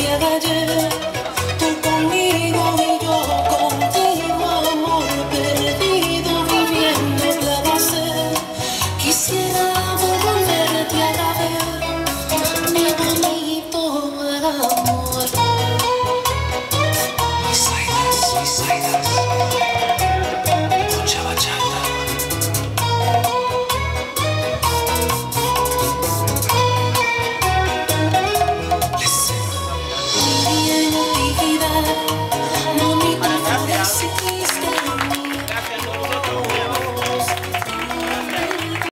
Y tú conmigo y yo, con tí, amor perdido, viviendo la base. quisiera volver a te agarrar.